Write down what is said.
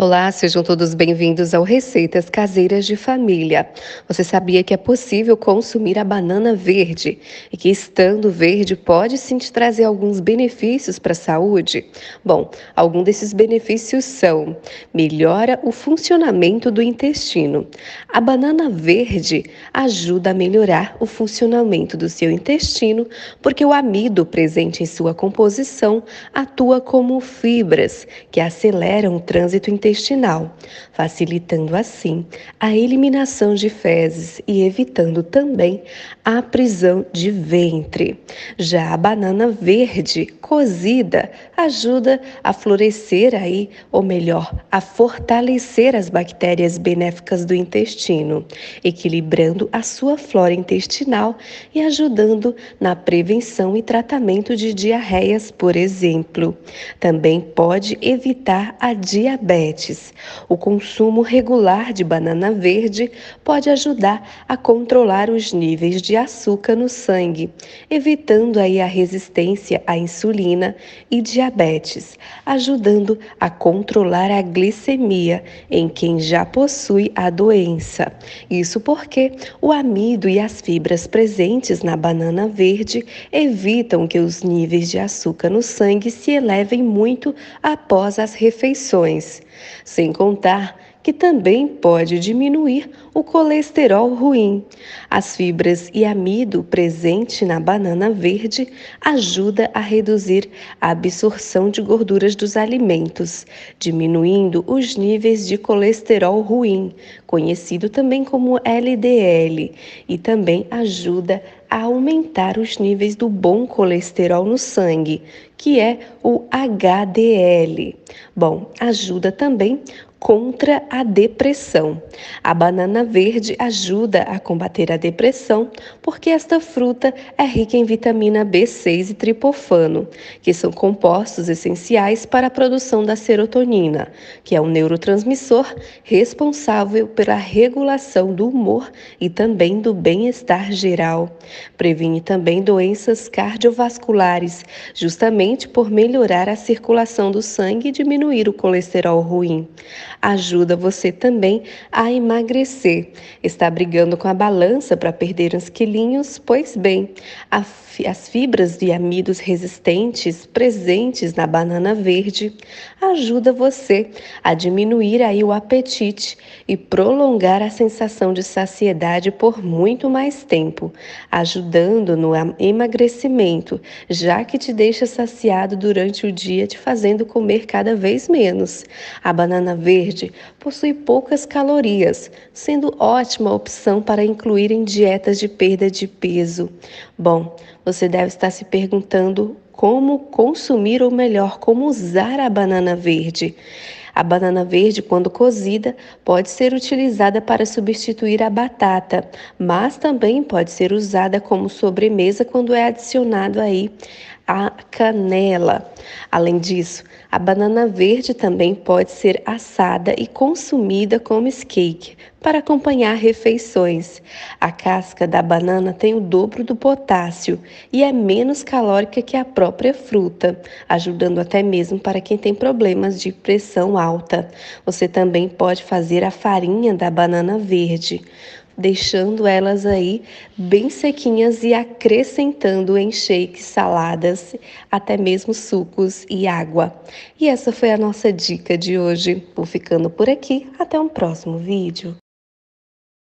Olá, sejam todos bem-vindos ao Receitas Caseiras de Família. Você sabia que é possível consumir a banana verde e que, estando verde, pode sim te trazer alguns benefícios para a saúde? Bom, alguns desses benefícios são: melhora o funcionamento do intestino. A banana verde ajuda a melhorar o funcionamento do seu intestino, porque o amido presente em sua composição atua como fibras que aceleram o trânsito intestinal intestinal, facilitando assim a eliminação de fezes e evitando também a prisão de ventre. Já a banana verde cozida ajuda a florescer aí, ou melhor, a fortalecer as bactérias benéficas do intestino, equilibrando a sua flora intestinal e ajudando na prevenção e tratamento de diarreias, por exemplo. Também pode evitar a diabetes. O consumo regular de banana verde pode ajudar a controlar os níveis de açúcar no sangue, evitando aí a resistência à insulina e diabetes, ajudando a controlar a glicemia em quem já possui a doença. Isso porque o amido e as fibras presentes na banana verde evitam que os níveis de açúcar no sangue se elevem muito após as refeições sem contar que também pode diminuir o colesterol ruim. As fibras e amido presente na banana verde ajuda a reduzir a absorção de gorduras dos alimentos, diminuindo os níveis de colesterol ruim, conhecido também como LDL, e também ajuda a aumentar os níveis do bom colesterol no sangue, que é o HDL. Bom, ajuda também contra a depressão. A banana verde ajuda a combater a depressão porque esta fruta é rica em vitamina B6 e tripofano, que são compostos essenciais para a produção da serotonina, que é um neurotransmissor responsável pela regulação do humor e também do bem-estar geral. Previne também doenças cardiovasculares, justamente por melhorar a circulação do sangue e diminuir o colesterol ruim ajuda você também a emagrecer. Está brigando com a balança para perder uns quilinhos? Pois bem, as fibras de amidos resistentes presentes na banana verde ajuda você a diminuir aí o apetite e prolongar a sensação de saciedade por muito mais tempo, ajudando no emagrecimento, já que te deixa saciado durante o dia, te fazendo comer cada vez menos. A banana verde verde possui poucas calorias, sendo ótima opção para incluir em dietas de perda de peso. Bom, você deve estar se perguntando como consumir ou melhor, como usar a banana verde. A banana verde, quando cozida, pode ser utilizada para substituir a batata, mas também pode ser usada como sobremesa quando é adicionado aí a canela. Além disso, a banana verde também pode ser assada e consumida como cake para acompanhar refeições. A casca da banana tem o dobro do potássio e é menos calórica que a própria fruta, ajudando até mesmo para quem tem problemas de pressão alta. Você também pode fazer a farinha da banana verde deixando elas aí bem sequinhas e acrescentando em shakes, saladas, até mesmo sucos e água. E essa foi a nossa dica de hoje. Vou ficando por aqui, até um próximo vídeo.